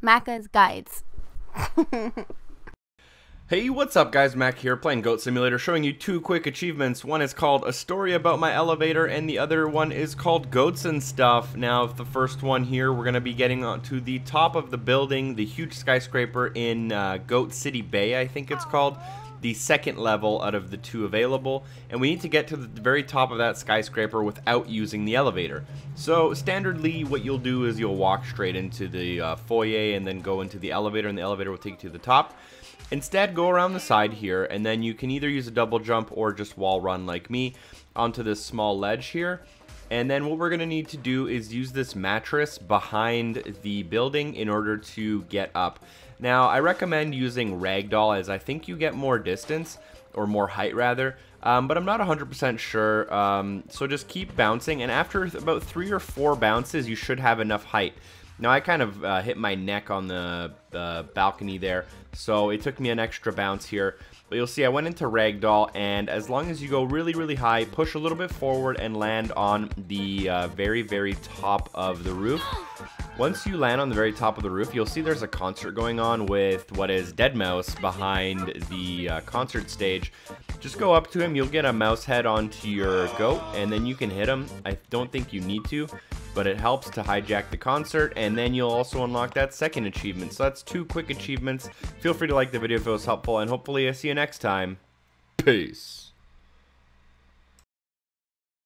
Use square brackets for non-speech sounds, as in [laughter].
Maka's Guides. [laughs] Hey, what's up guys? Mac here, playing Goat Simulator, showing you two quick achievements. One is called A Story About My Elevator, and the other one is called Goats and Stuff. Now, the first one here, we're going to be getting to the top of the building, the huge skyscraper in uh, Goat City Bay, I think it's called. The second level out of the two available, and we need to get to the very top of that skyscraper without using the elevator. So, standardly, what you'll do is you'll walk straight into the uh, foyer and then go into the elevator, and the elevator will take you to the top. Instead, go around the side here, and then you can either use a double jump or just wall run like me onto this small ledge here. And then what we're going to need to do is use this mattress behind the building in order to get up. Now, I recommend using Ragdoll as I think you get more distance, or more height rather, um, but I'm not 100% sure. Um, so just keep bouncing, and after about three or four bounces, you should have enough height. Now I kind of uh, hit my neck on the, the balcony there, so it took me an extra bounce here. But you'll see I went into Ragdoll, and as long as you go really, really high, push a little bit forward and land on the uh, very, very top of the roof. Once you land on the very top of the roof, you'll see there's a concert going on with what is deadmau5 behind the uh, concert stage. Just go up to him, you'll get a mouse head onto your goat, and then you can hit him. I don't think you need to, but it helps to hijack the concert, and then you'll also unlock that second achievement. So that's two quick achievements. Feel free to like the video if it was helpful, and hopefully I see you next time. Peace.